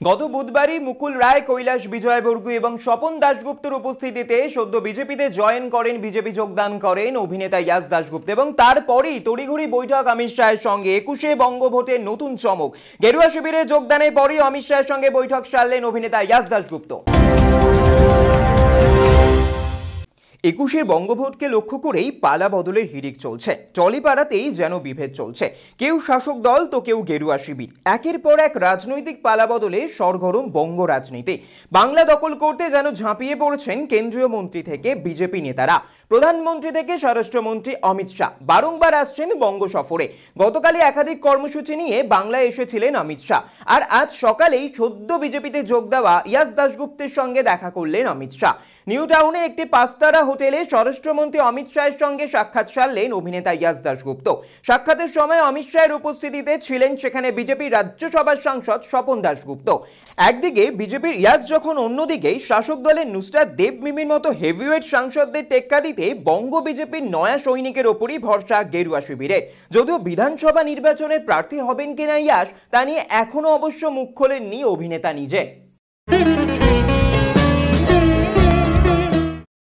গত বুধবারই মুকুল রায়, কৈলাস বিজয় বর্গু এবং স্বপন দাশগুপ্তর উপস্থিতিতে সদ্য বিজেপিতে জয়েন করেন, বিজেপি যোগদান করেন অভিনেতা ইয়াস দাশগুপ্ত এবং তারপরেই তড়িঘড়ি বৈঠক অমিত শাহের সঙ্গে। একুশে বঙ্গভোটের নতুন চমক। গেরুয়া শিবিরে যোগদানের পরই অমিত শাহের সঙ্গে বৈঠক সারলেন অভিনেতা ইয়াস দাশগুপ্ত। একুশের বঙ্গভোটকে লক্ষ্য করেই পালা বদলের হিড়িক চলছে। টলিপাড়াতেই যেন বিভেদ চলছে। কেউ শাসক দল, তো কেউ গেরুয়া শিবির। একের পর এক রাজনৈতিক পালা বদলে সরগরম বঙ্গ রাজনীতি। বাংলা দখল করতে যেন ঝাঁপিয়ে পড়েছেন কেন্দ্রীয় মন্ত্রী থেকে বিজেপি নেতারা। প্রধানমন্ত্রী থেকে স্বরাষ্ট্রমন্ত্রী অমিত শাহ বারংবার আসছেন বঙ্গ সফরে। গতকালই একাধিক কর্মসূচি নিয়ে বাংলায় এসেছিলেন অমিত শাহ। আর আজ সকালেই সদ্য বিজেপিতে যোগ দেওয়া ইয়াস দাশগুপ্তের সঙ্গে দেখা করলেন অমিত শাহ। নিউ টাউনে একটি পাঁচতারা হোটেলে স্বরাষ্ট্রমন্ত্রী অমিত শাহের সঙ্গে সাক্ষাৎ সারলেন অভিনেতা ইয়াস দাশগুপ্ত। সাক্ষাতের সময় অমিত শাহের উপস্থিতিতে ছিলেন সেখানে বিজেপির রাজ্যসভার সাংসদ স্বপন দাশগুপ্ত। একদিকে বিজেপির ইয়াস যখন অন্যদিকে, শাসক দলের নুসরাত দেব মিমির মতো হেভিওয়েট সাংসদদের টেক্কা দিতে বঙ্গ বিজেপির নয়া সৈনিকের ওপরই ভরসা গেরুয়া শিবিরের যদিও বিধানসভা নির্বাচনে প্রার্থী হবেন কিনা ইয়াস, তা নিয়ে এখনও অবশ্য মুখ খোলেননি অভিনেতা নিজে।